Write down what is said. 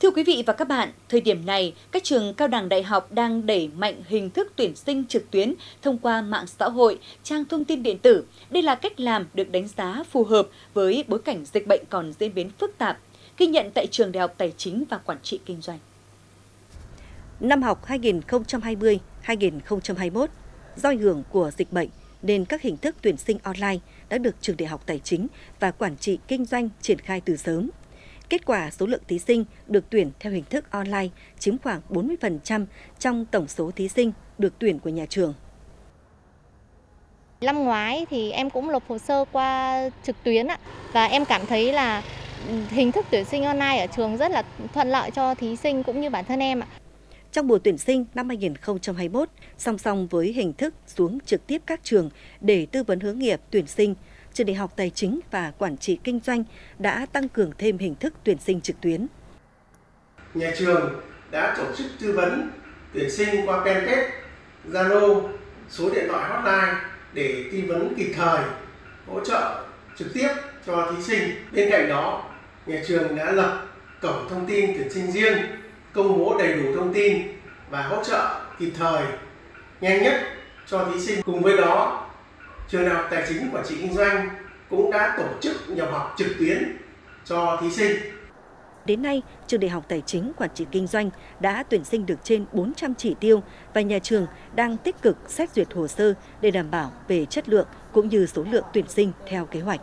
Thưa quý vị và các bạn, thời điểm này, các trường cao đẳng đại học đang đẩy mạnh hình thức tuyển sinh trực tuyến thông qua mạng xã hội, trang thông tin điện tử. Đây là cách làm được đánh giá phù hợp với bối cảnh dịch bệnh còn diễn biến phức tạp, ghi nhận tại trường Đại học Tài chính và Quản trị Kinh doanh. Năm học 2020-2021, do ảnh hưởng của dịch bệnh nên các hình thức tuyển sinh online đã được trường Đại học Tài chính và Quản trị Kinh doanh triển khai từ sớm. Kết quả số lượng thí sinh được tuyển theo hình thức online chiếm khoảng 40% trong tổng số thí sinh được tuyển của nhà trường. Năm ngoái thì em cũng nộp hồ sơ qua trực tuyến ạ và em cảm thấy là hình thức tuyển sinh online ở trường rất là thuận lợi cho thí sinh cũng như bản thân em ạ. Trong mùa tuyển sinh năm 2021, song song với hình thức xuống trực tiếp các trường để tư vấn hướng nghiệp tuyển sinh, trường Đại học Tài chính và Quản trị Kinh doanh đã tăng cường thêm hình thức tuyển sinh trực tuyến. Nhà trường đã tổ chức tư vấn tuyển sinh qua fanpage, Zalo, số điện thoại hotline để tư vấn kịp thời, hỗ trợ trực tiếp cho thí sinh. Bên cạnh đó, nhà trường đã lập cổng thông tin tuyển sinh riêng, công bố đầy đủ thông tin và hỗ trợ kịp thời, nhanh nhất cho thí sinh. Cùng với đó, trường đại học tài chính quản trị kinh doanh cũng đã tổ chức nhập học trực tuyến cho thí sinh. Đến nay, trường Đại học Tài chính Quản trị Kinh doanh đã tuyển sinh được trên 400 chỉ tiêu và nhà trường đang tích cực xét duyệt hồ sơ để đảm bảo về chất lượng cũng như số lượng tuyển sinh theo kế hoạch.